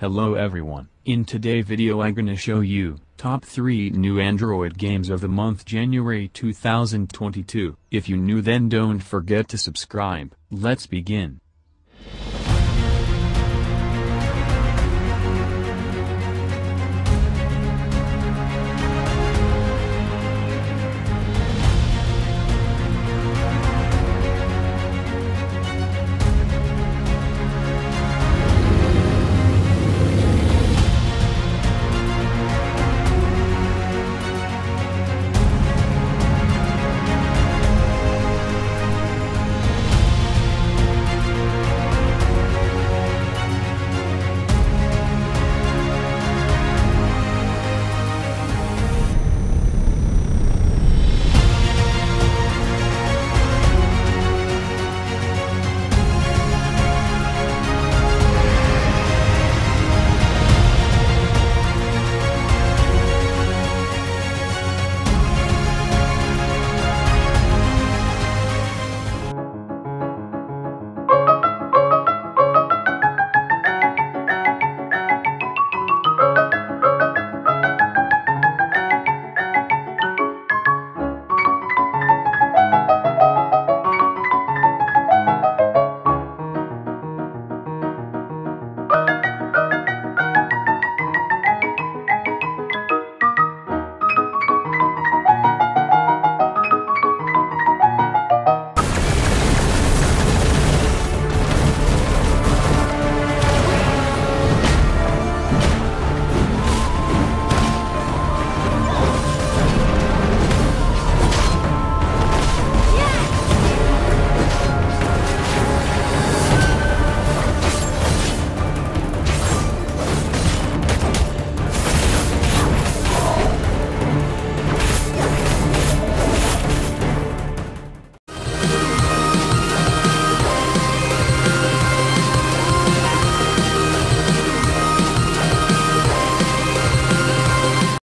Hello everyone, in today video I gonna show you, top 3 new Android games of the month January 2022. If you new then don't forget to subscribe, let's begin.